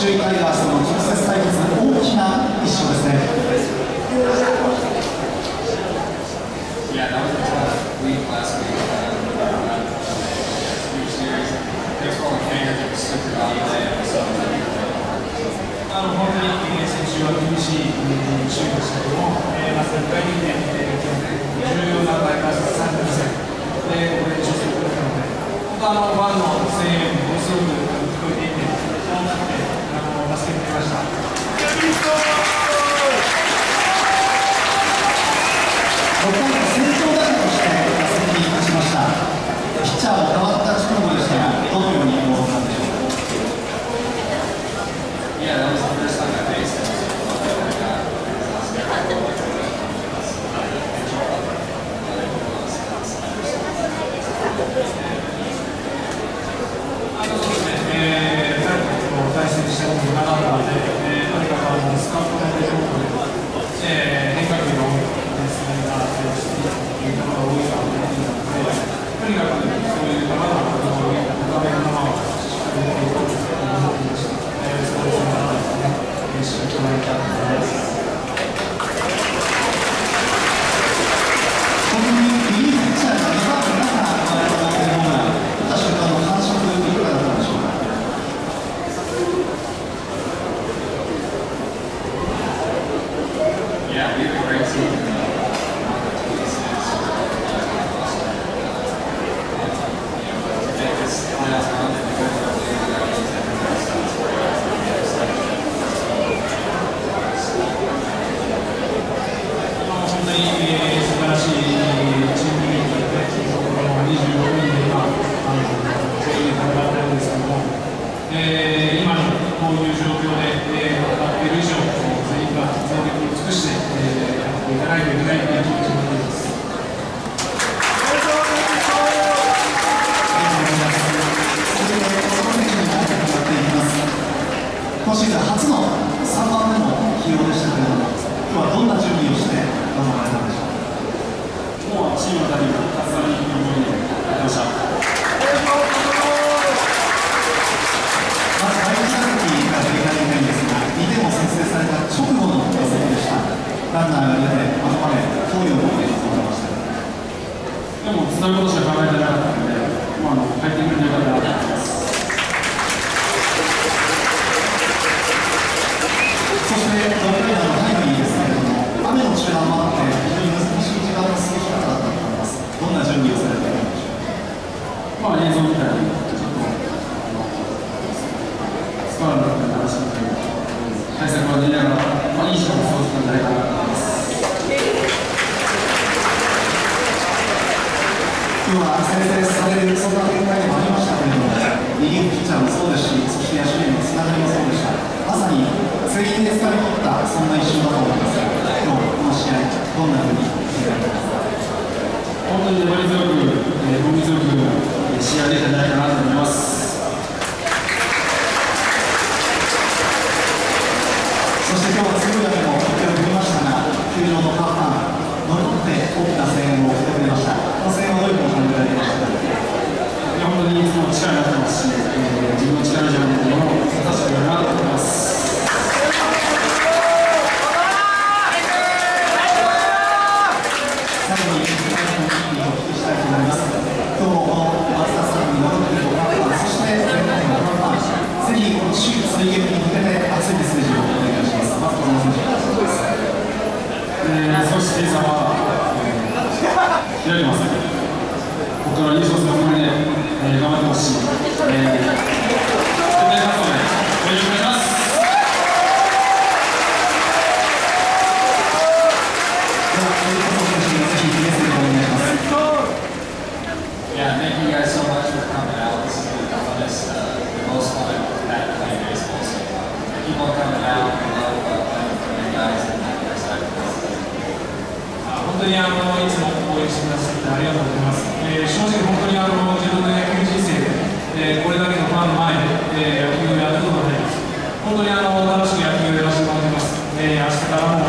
首位タイガースの直接対決大きな一勝ですね Yeah, that was a tough week last week. Um, uh, huge series. Thanks for all the fingers that stuck it out today. So, あの本当に、先週は厳しい、えー、週でしたけども、まず1回目で、えー、重要な大会3連戦で、これで調整を取れたので、本当あの、ファンの声援、もすごく聞こえていて、そうなってしてみました。本当に、えー、素晴らしいチームで、25人で今、あの全員で戦ってるんですけども、えー、今のこういう状況で、えー、戦っている以上、全員が全力を尽くして、えー、やっていかないといけないという気持ちを持っています。ありがとうございます。それでその選手に何か伺っています今シーズン初の3番目の起用でしたけれども今日はどんな準備をして臨まれたんでしょうかもうチームのために勝つために思いでやってました。まず第1打席から振り返りたいんですが2点を先制された直後の打席でしたランナーが出てあの場面どういう思いで臨まれましたでも、つなぐことしか考えてなかったので、まあ、あの入ってくれてよかったなと思います。そして6回のタイムリーですけれども雨の中断もあって非常に難しい時間の過ごし方だったと思いますどんな準備をされているんでしょうかまあ、映像みたいに、ちょっと、あのスコアの中で話してみたり、対策を練りながら、まあ、いい時間を過ごせたんじゃないかなと思います。今日は先制されるそんな展開でもありましたけれどもリリーフピッチャーもそうですしそして野手へのつながりもそうでしたまさに全員で掴み取ったそんな一瞬だと思います今日この試合どんなふうに振り返ってますかから優勝するつもりで、えー、頑張ってほしい。えー Yeah, thank you guys so much for coming out. This is the funnest, uh, the most fun I've had playing baseball so far. I keep on coming out. I love uh, playing with you guys and I'm excited about it. 本当にあのいつも応援してくださってありがとうございます。えー、正直本当にあの自分の野球人生で、えー、これだけのファン前で、えー、野球をやることができ本当にあの楽しく野球をやらせてもらってます。えー、明日からも